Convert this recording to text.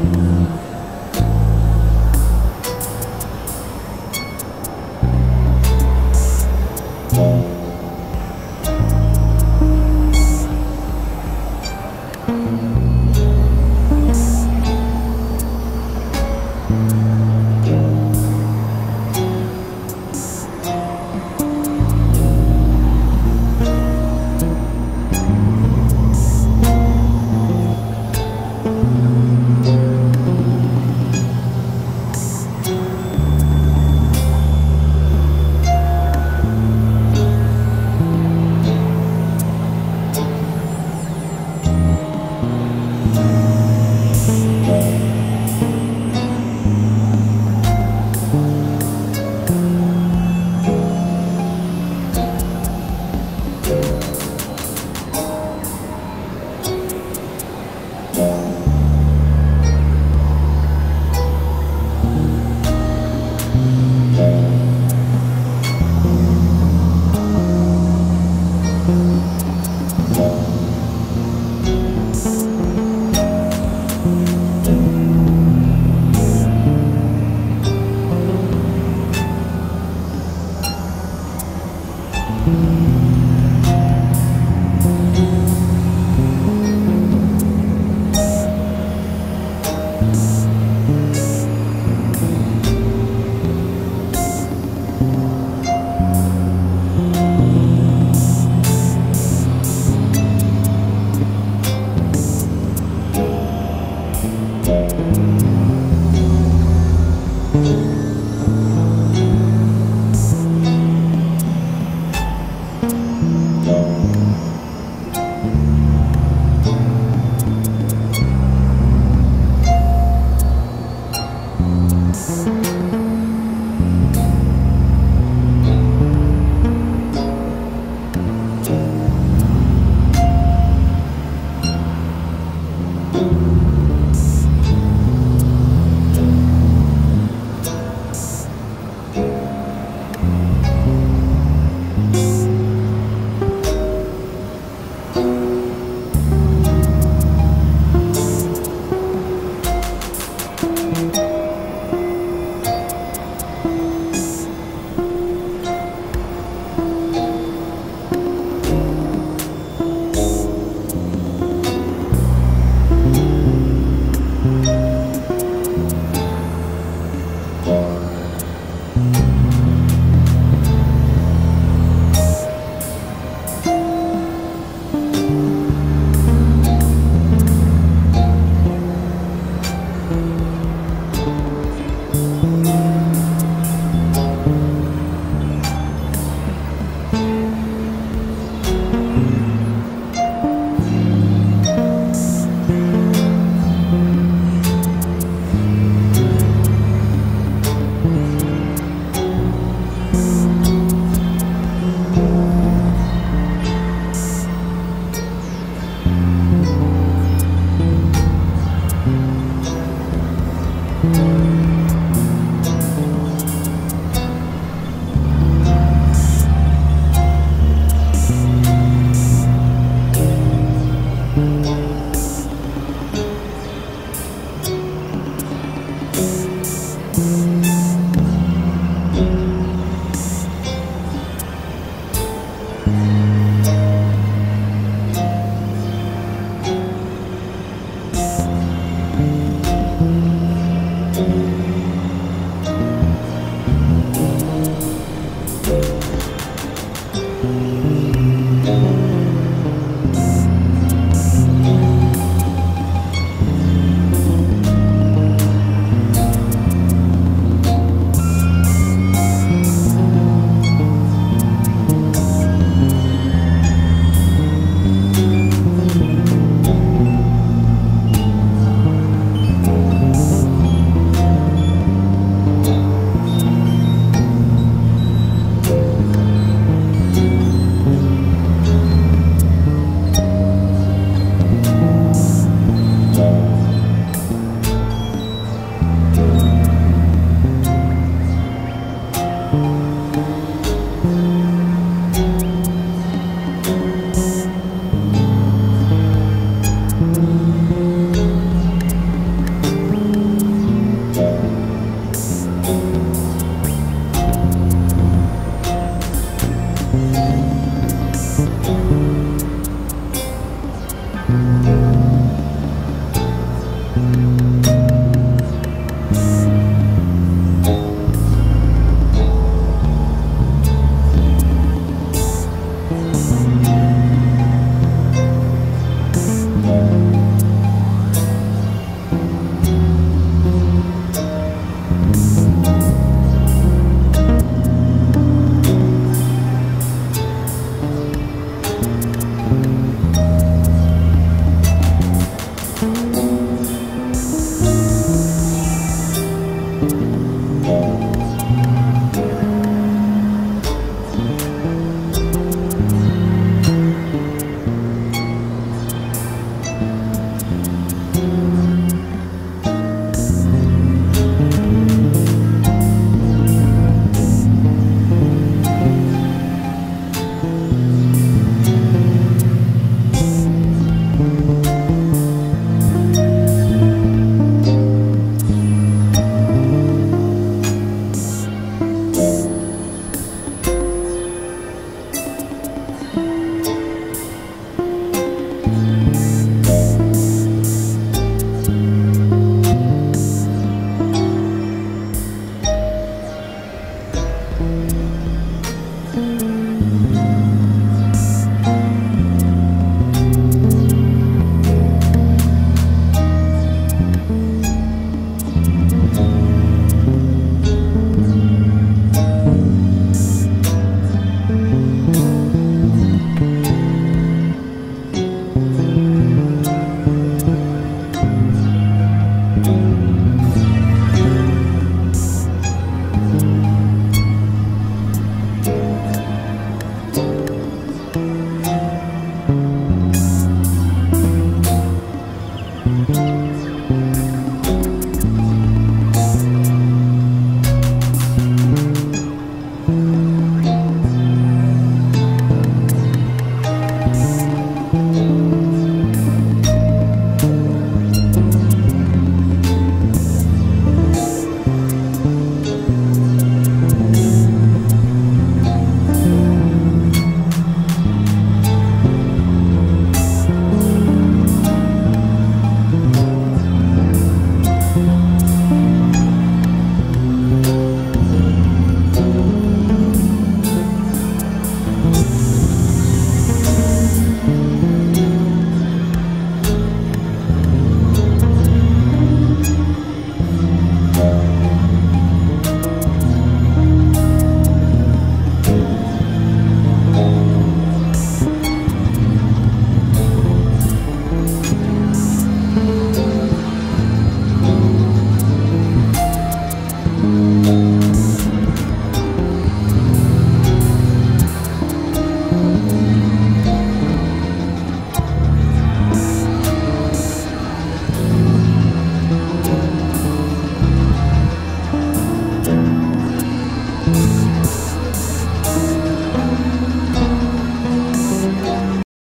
thank mm -hmm. you us.